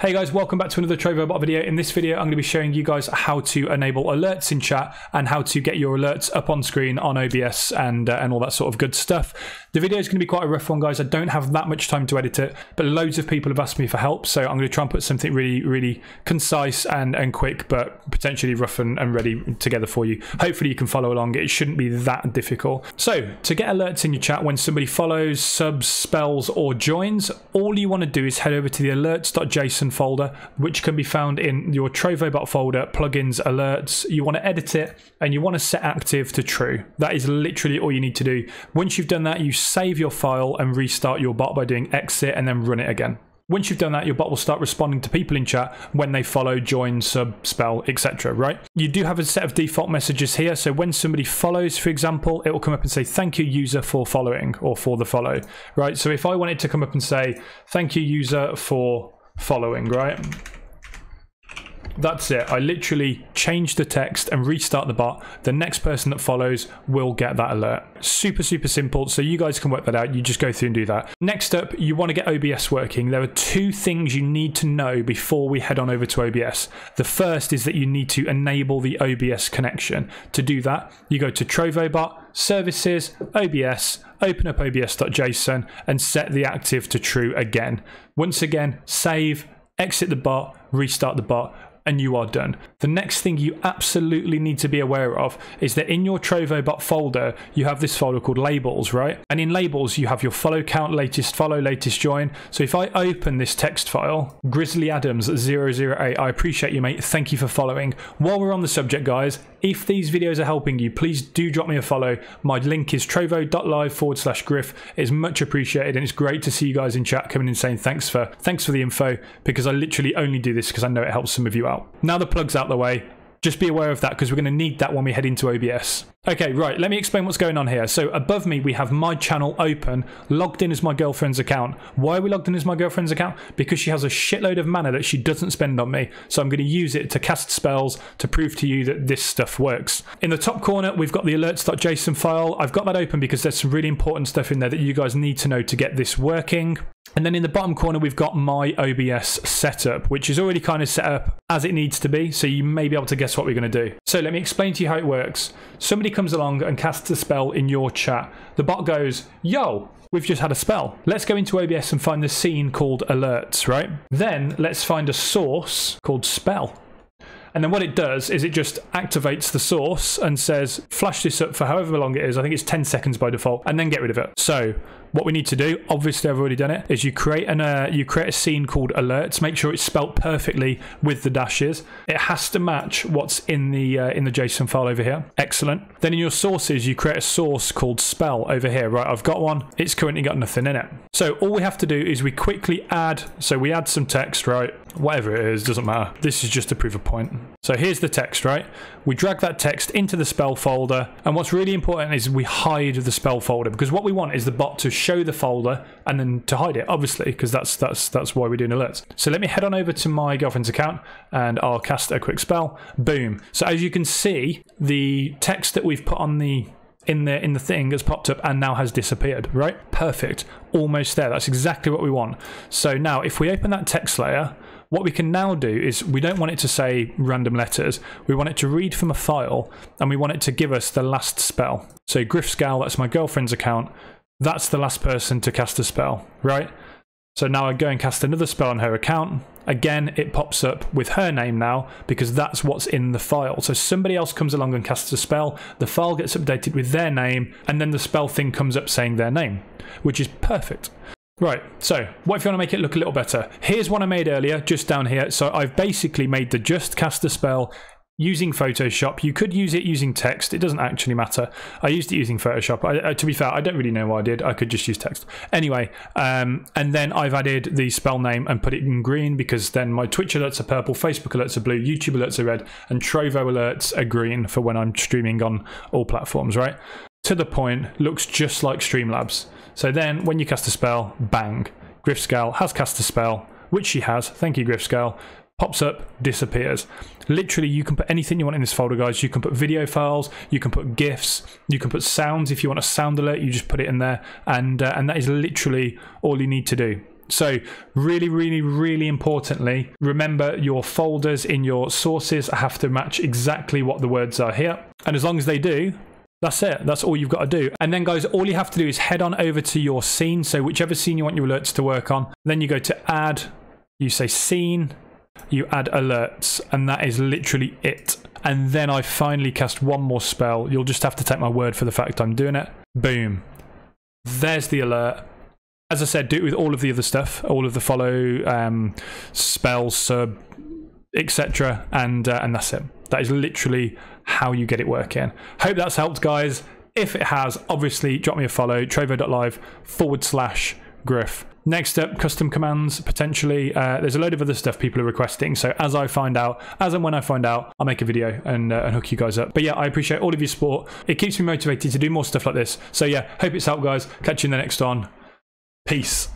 Hey guys, welcome back to another TrovoBot video. In this video, I'm going to be showing you guys how to enable alerts in chat and how to get your alerts up on screen on OBS and, uh, and all that sort of good stuff. The video is going to be quite a rough one, guys. I don't have that much time to edit it, but loads of people have asked me for help, so I'm going to try and put something really, really concise and, and quick, but potentially rough and, and ready together for you. Hopefully you can follow along. It shouldn't be that difficult. So, to get alerts in your chat when somebody follows, subs, spells, or joins, all you want to do is head over to the alerts.json folder, which can be found in your TrovoBot folder, plugins, alerts. You want to edit it and you want to set active to true. That is literally all you need to do. Once you've done that, you save your file and restart your bot by doing exit and then run it again. Once you've done that, your bot will start responding to people in chat when they follow, join, sub, spell, etc. Right? You do have a set of default messages here. So when somebody follows, for example, it will come up and say, thank you, user, for following or for the follow. Right? So if I wanted to come up and say, thank you, user, for following, right? That's it. I literally change the text and restart the bot. The next person that follows will get that alert. Super, super simple. So you guys can work that out. You just go through and do that. Next up, you want to get OBS working. There are two things you need to know before we head on over to OBS. The first is that you need to enable the OBS connection. To do that, you go to TrovoBot, Services, OBS, open up obs.json and set the active to true again. Once again, save, exit the bot, restart the bot, and you are done. The next thing you absolutely need to be aware of is that in your TrovoBot folder, you have this folder called labels, right? And in labels, you have your follow count, latest follow, latest join. So if I open this text file, Grizzly Adams 008, I appreciate you, mate. Thank you for following. While we're on the subject, guys, if these videos are helping you, please do drop me a follow. My link is trovo.live forward slash griff. It's much appreciated and it's great to see you guys in chat coming and saying thanks for thanks for the info because I literally only do this because I know it helps some of you out. Now the plug's out the way, just be aware of that because we're going to need that when we head into OBS. Okay, right, let me explain what's going on here. So above me, we have my channel open, logged in as my girlfriend's account. Why are we logged in as my girlfriend's account? Because she has a shitload of mana that she doesn't spend on me. So I'm going to use it to cast spells to prove to you that this stuff works. In the top corner, we've got the alerts.json file. I've got that open because there's some really important stuff in there that you guys need to know to get this working. And then in the bottom corner, we've got my OBS setup, which is already kind of set up as it needs to be. So you may be able to guess what we're going to do. So let me explain to you how it works. Somebody comes along and casts a spell in your chat. The bot goes, yo, we've just had a spell. Let's go into OBS and find the scene called alerts, right? Then let's find a source called spell. And then what it does is it just activates the source and says, flash this up for however long it is. I think it's 10 seconds by default, and then get rid of it. So what we need to do, obviously I've already done it, is you create an uh, you create a scene called alerts. Make sure it's spelt perfectly with the dashes. It has to match what's in the uh, in the JSON file over here. Excellent. Then in your sources, you create a source called spell over here. Right, I've got one. It's currently got nothing in it. So all we have to do is we quickly add. So we add some text, right? Whatever it is, doesn't matter. This is just to prove a point. So here's the text, right? We drag that text into the spell folder, and what's really important is we hide the spell folder because what we want is the bot to show the folder and then to hide it, obviously, because that's that's that's why we're doing alerts. So let me head on over to my girlfriend's account and I'll cast a quick spell. Boom. So as you can see, the text that we've put on the in the in the thing has popped up and now has disappeared, right? Perfect. Almost there. That's exactly what we want. So now if we open that text layer, what we can now do is we don't want it to say random letters. We want it to read from a file and we want it to give us the last spell. So Griff Scal, that's my girlfriend's account. That's the last person to cast a spell, right? So now I go and cast another spell on her account. Again, it pops up with her name now because that's what's in the file. So somebody else comes along and casts a spell, the file gets updated with their name, and then the spell thing comes up saying their name, which is perfect. Right, so what if you want to make it look a little better? Here's one I made earlier, just down here. So I've basically made the just cast a spell using Photoshop. You could use it using text. It doesn't actually matter. I used it using Photoshop. I, uh, to be fair, I don't really know why I did. I could just use text. Anyway, um, and then I've added the spell name and put it in green because then my Twitch alerts are purple, Facebook alerts are blue, YouTube alerts are red, and Trovo alerts are green for when I'm streaming on all platforms, right? To the point, looks just like Streamlabs. So then when you cast a spell, bang. Griffscal has cast a spell, which she has. Thank you, Griffscal. Pops up, disappears. Literally, you can put anything you want in this folder, guys. You can put video files, you can put GIFs, you can put sounds. If you want a sound alert, you just put it in there. And, uh, and that is literally all you need to do. So really, really, really importantly, remember your folders in your sources have to match exactly what the words are here. And as long as they do, that's it. That's all you've got to do. And then, guys, all you have to do is head on over to your scene. So, whichever scene you want your alerts to work on, then you go to add, you say scene, you add alerts, and that is literally it. And then I finally cast one more spell. You'll just have to take my word for the fact I'm doing it. Boom. There's the alert. As I said, do it with all of the other stuff, all of the follow, um, sub, etc. And uh, and that's it. That is literally how you get it working. Hope that's helped, guys. If it has, obviously drop me a follow, trovo.live forward slash griff. Next up, custom commands, potentially. Uh, there's a load of other stuff people are requesting. So as I find out, as and when I find out, I'll make a video and, uh, and hook you guys up. But yeah, I appreciate all of your support. It keeps me motivated to do more stuff like this. So yeah, hope it's helped, guys. Catch you in the next one. Peace.